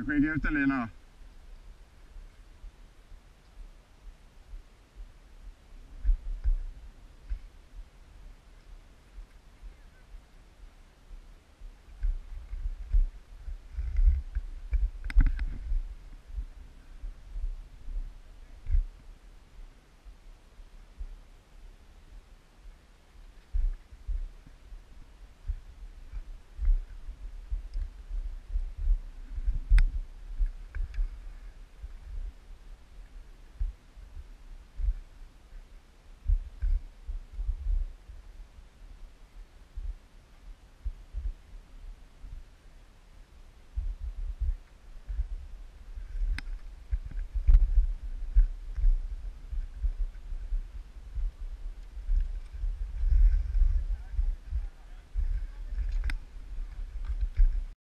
E quindi di altalena